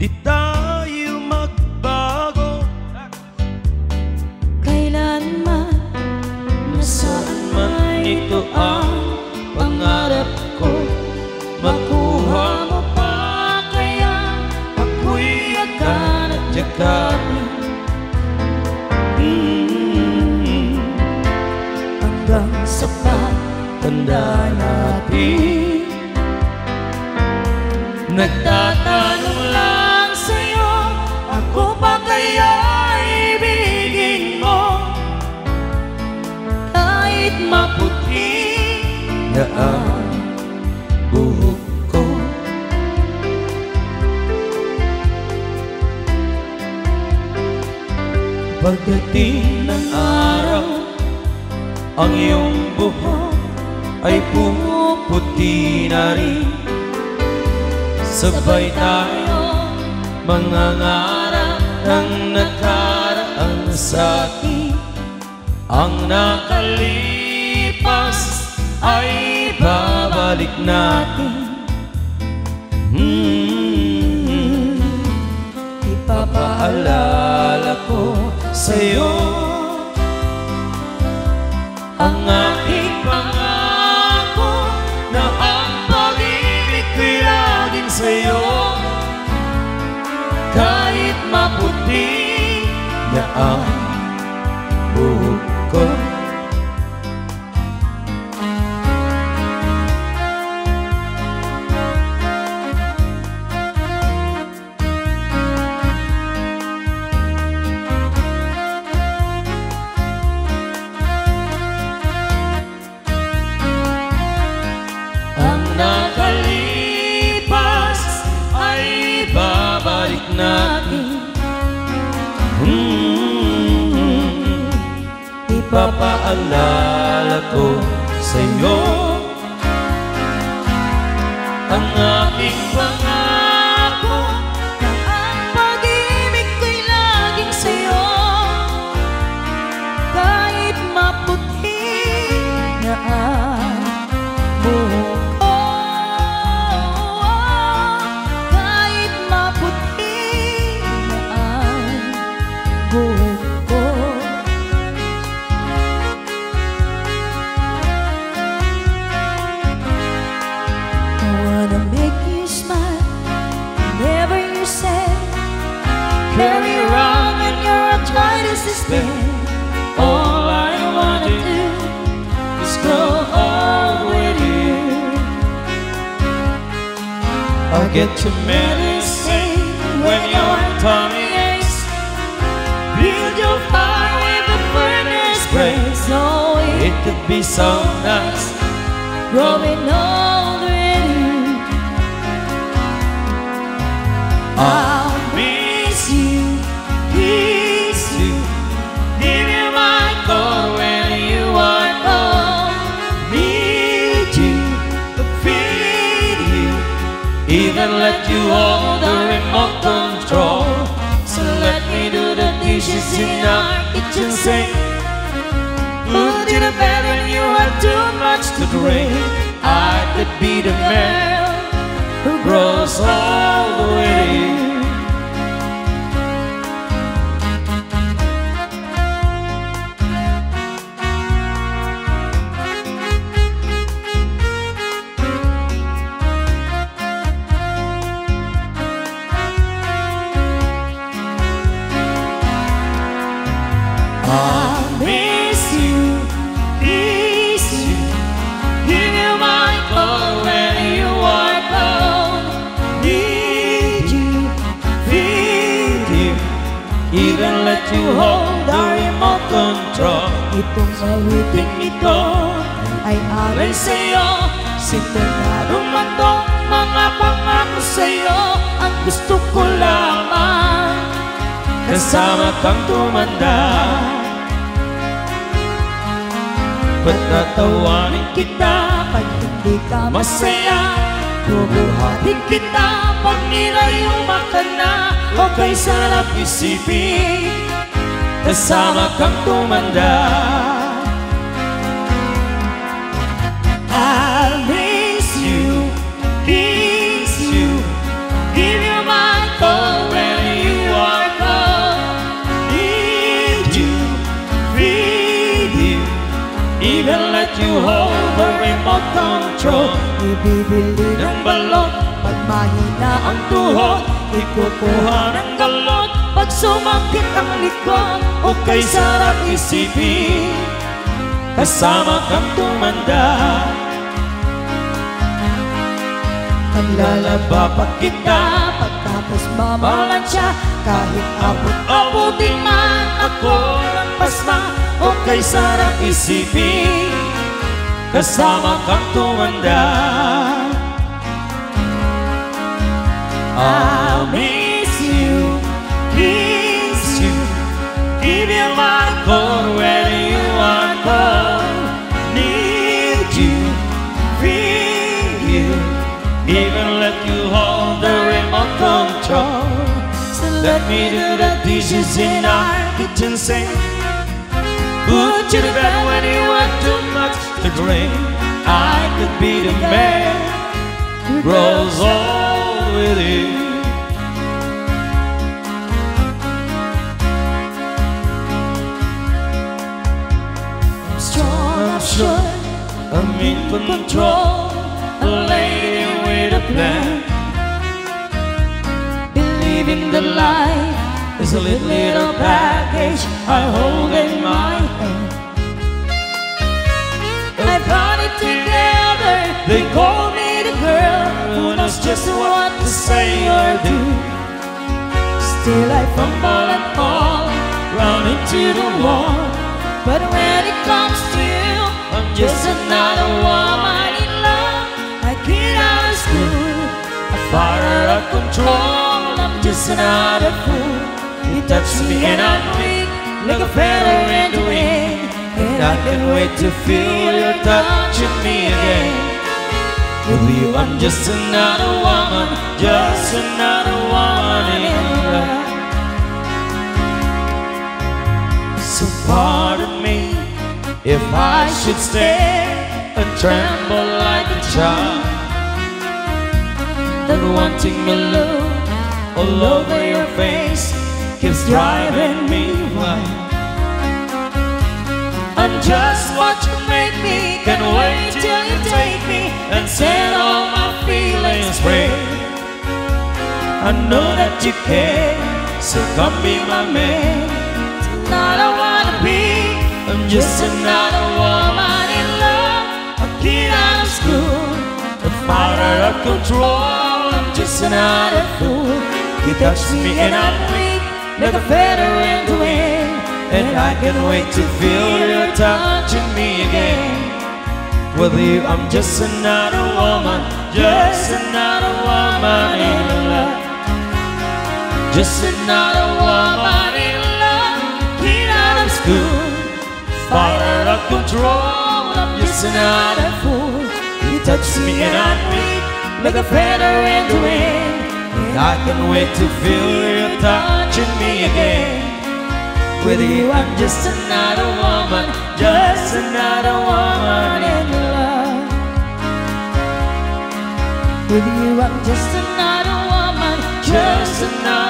Di tayo magbago. Kailanman Nasaan man ito ang pangarap ko? Makuha mo pa kaya Ako'y agad at yakapin Hanggang sa pagtanda natin. Nagtatanong ang buhok ko. Pagdating ng araw Ang iyong buhok ay pumuputi na rin. Sabay tayo mangangarap ng nakaraan sa atin. Ang nakalipas ay babalik natin. Hmm, Ipapaalala ko sa'yo Ang aking pangako Na ang pag-ibig ko'y laging sa'yo. Kahit maputi na ang buhok ko Ipapaalala ko sa'yo Ang aking pangako I'll get you medicine when your tummy aches. Build your fire with the furnace breaks. Oh, It could be so nice. Growing old dishes in our kitchen sink Put you to bed when you have too much to drink I could be the man who grows all the you You hold the remote control. Itong awiting ito ay alay sa'yo. Sintonado man to, mga pangako sa'yo. Ang gusto ko lamang Kasama kang tumanda. Patatawanin kita pag hindi ka masaya. Bubuhatin kita pag nilayuma ka na. Okay sarap isipin bersama kampung Mandar. even let you hold the remote control. Ibibili ng balon, pag mahina ang tuhod Ikukuha ng galon Pag sumakit ang likod O kay sarap isipin. Kasama kang tumanda. Naglalaba pa kita. Pagtapos mamalan siya Kahit abot-abutin man ako ng pasma O kay sarap isipin. Kasama kang tumanda. I'll Give you my call where you are gone Need you, feel you. Even let you hold the remote control. So Let me do the dishes in our kitchen sink. Put you to bed when you want too much to drink. I could be the man who grows old with you Strong, I'm in control A lady with a plan. Believing the life Is a little, little package I hold in my hand. I brought it together They call me the girl Who knows just what to say or do. Still I fumble and fall Run into the wall But when just another woman in love. I get out of school. I Fire out of control I'm just another fool. You touch me and I'm weak Like a feather in the wind. And I can't wait to feel your touch in me again. With you I'm just another woman Just another woman in love. So pardon me If I should stay And tremble like a child That wanting me look All over your face Keeps driving me wild. I'm just what you make me Can't wait till you take me And set all my feelings free. I know that you care So come be my man just another woman in love A kid out of school A fighter of control. I'm just another fool. You touch me and I'm weak Like a feather in the wind. And I can't wait to feel your touch in me again. With you I'm just another woman Just another woman in love. Just another Fighter of control. I'm just another fool You touch me and I'm Like a feather in the wind And I can't wait to feel your touch in me again. With you I'm just another woman. Just another woman in love. With you I'm just another woman. Just another